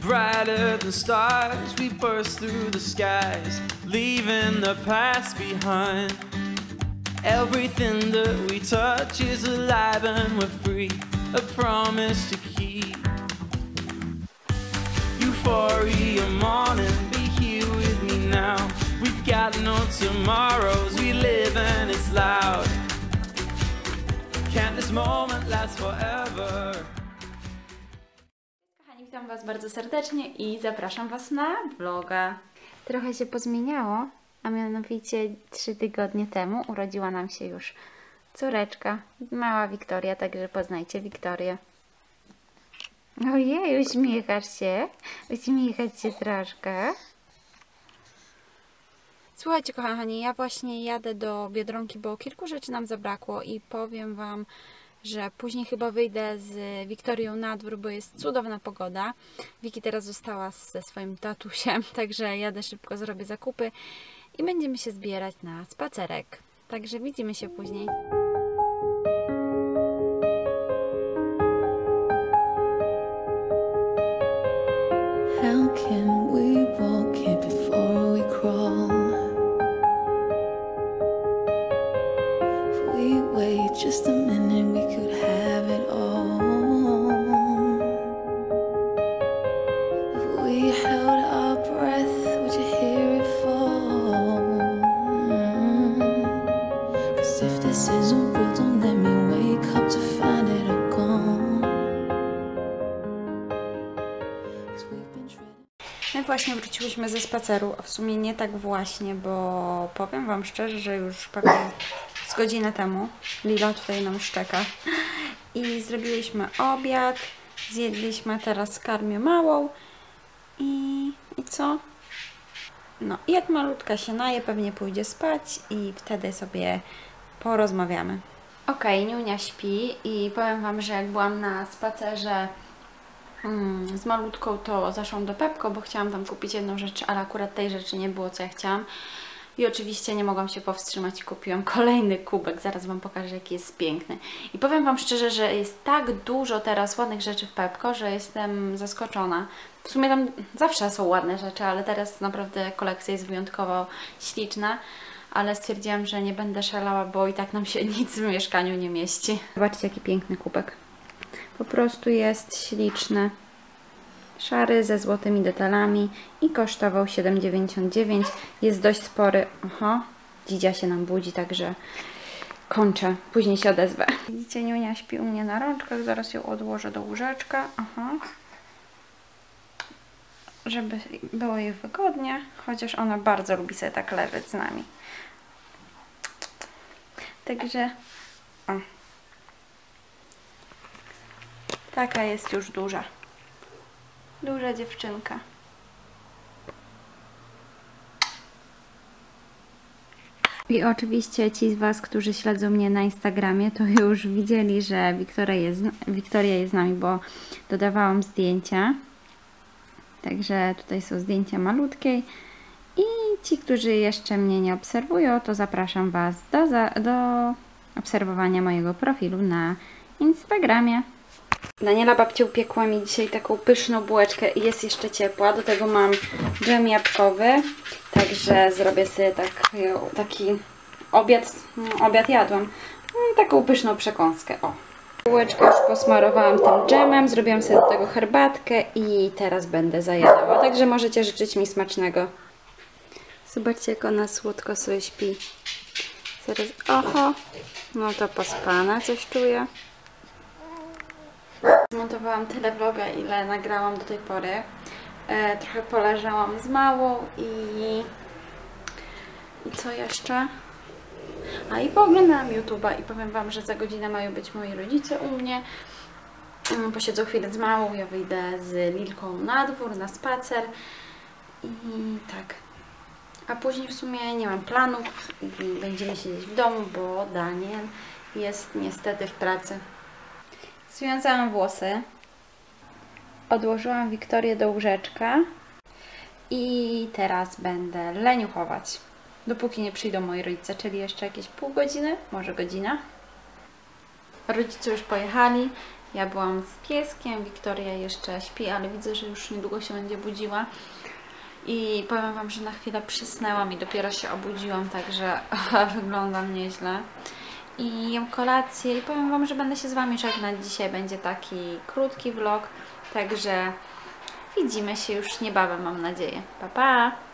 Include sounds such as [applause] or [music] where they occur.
Brighter than stars, we burst through the skies, leaving the past behind. Everything that we touch is alive and we're free, a promise to keep. Euphoria morning, be here with me now. We've got no tomorrows, we live and it's loud. Can't this moment last forever? Witam Was bardzo serdecznie i zapraszam Was na vloga. Trochę się pozmieniało, a mianowicie trzy tygodnie temu urodziła nam się już córeczka, mała Wiktoria, także poznajcie Wiktorię. Ojej, uśmiechasz się? Uśmiechać się troszkę. Słuchajcie, kochani, ja właśnie jadę do Biedronki, bo kilku rzeczy nam zabrakło i powiem Wam, że później chyba wyjdę z Wiktorią na dwór, bo jest cudowna pogoda. Wiki teraz została ze swoim tatusiem, [laughs] także jadę szybko, zrobię zakupy i będziemy się zbierać na spacerek. Także widzimy się później. How can we walk it before this właśnie wróciłyśmy ze spaceru, a w sumie nie tak właśnie, bo powiem Wam szczerze, że już pewnie z godzinę temu Lila tutaj nam szczeka i zrobiliśmy obiad, zjedliśmy, teraz karmię małą i, i co? No jak malutka się naje, pewnie pójdzie spać i wtedy sobie porozmawiamy. Okej, Niunia śpi i powiem Wam, że jak byłam na spacerze Mm, z malutką to zaszłam do Pepko, bo chciałam tam kupić jedną rzecz, ale akurat tej rzeczy nie było, co ja chciałam. I oczywiście nie mogłam się powstrzymać i kupiłam [laughs] kolejny kubek. Zaraz Wam pokażę, jaki jest piękny. I powiem Wam szczerze, że jest tak dużo teraz ładnych rzeczy w Pepko, że jestem zaskoczona. W sumie tam zawsze są ładne rzeczy, ale teraz naprawdę kolekcja jest wyjątkowo śliczna. Ale stwierdziłam, że nie będę szalała, bo i tak nam się [laughs] nic w mieszkaniu nie mieści. Zobaczcie, jaki piękny kubek. Po prostu jest śliczny. Szary ze złotymi detalami i kosztował 7,99. Jest dość spory. Oho, dzidzia się nam budzi, także kończę. Później się odezwę. Widzicie, Niunia śpi u mnie na rączkach. Zaraz ją odłożę do łóżeczka. Aha. Żeby było jej wygodnie, chociaż ona bardzo lubi sobie tak leżeć z nami. Także o, Taka jest już duża. Duża dziewczynka. I oczywiście ci z Was, którzy śledzą mnie na Instagramie, to już widzieli, że Wiktoria jest, Wiktoria jest z nami, bo dodawałam zdjęcia. Także tutaj są zdjęcia malutkiej. I ci, którzy jeszcze mnie nie obserwują, to zapraszam Was do, za- do obserwowania mojego profilu na Instagramie. Daniela babcia upiekła mi dzisiaj taką pyszną bułeczkę i jest jeszcze ciepła. Do tego mam dżem jabłkowy, także zrobię sobie tak, taki obiad, no, obiad jadłam. Mm, Taką pyszną przekąskę, o. Bułeczkę już posmarowałam tym dżemem, zrobiłam sobie do tego herbatkę i teraz będę zajadała. Także możecie życzyć mi smacznego. Zobaczcie, jak ona słodko sobie śpi. Zaraz, oho, no to pospana coś czuję. Zmontowałam tyle vloga, ile nagrałam do tej pory. E, trochę poleżałam z małą i... I co jeszcze? A i pooglądałam YouTube'a i powiem Wam, że za godzinę mają być moi rodzice u mnie. Mm, Posiedzą chwilę z małą, ja wyjdę z Lilką na dwór, na spacer. I tak. A później w sumie nie mam planów będziemy siedzieć w domu, bo Daniel jest niestety w pracy. Związałam włosy. Odłożyłam Wiktorię do łóżeczka. I teraz będę leniuchować. Dopóki nie przyjdą moi rodzice, czyli jeszcze jakieś pół godziny, może godzina. Rodzice już pojechali, Ja byłam z pieskiem, Wiktoria jeszcze śpi, ale widzę, że już niedługo się będzie budziła. I powiem Wam, że na chwilę przysnęłam i dopiero się obudziłam, także [laughs] wyglądam nieźle. I jem kolację i powiem Wam, że będę się z Wami żegnać. Dzisiaj będzie taki krótki vlog, także widzimy się już niebawem, mam nadzieję. Pa, pa!